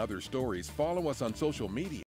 other stories, follow us on social media.